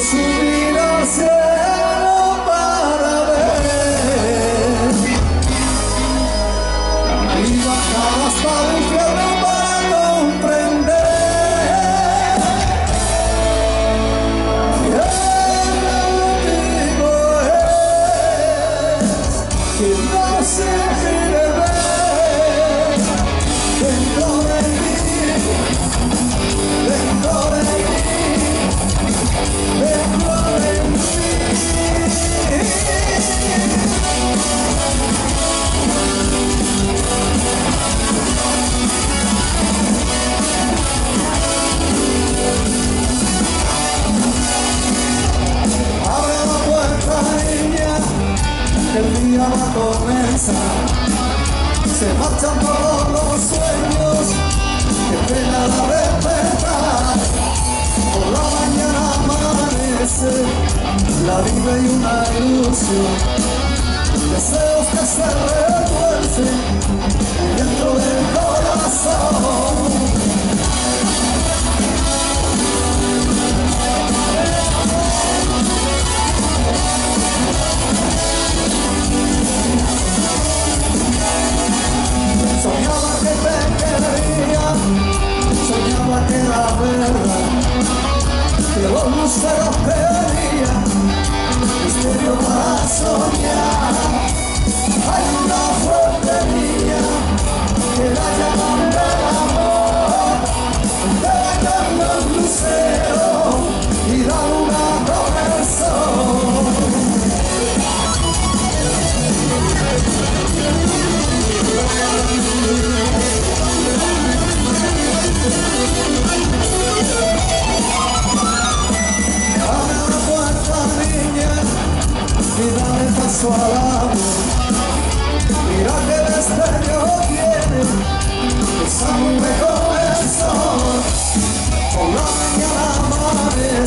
listen. comenzar Se marchan todos los sueños Que pena despertar Por la mañana amanece La vida y una ilusión. Deseos que se retuercen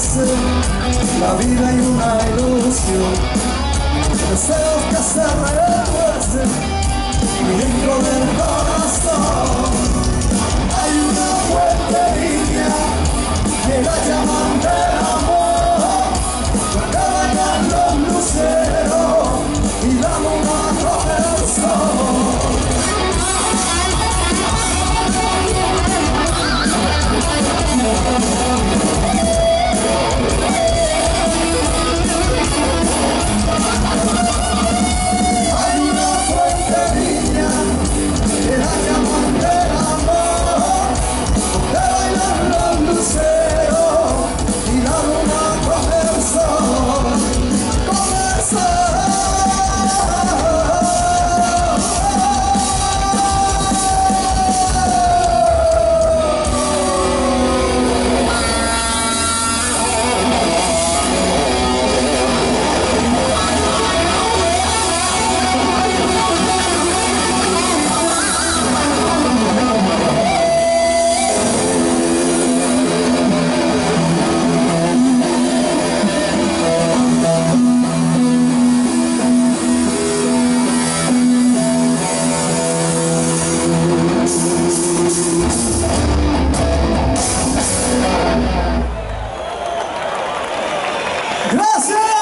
la vida hay una ilusión, deseos que se reendurecen, Graças!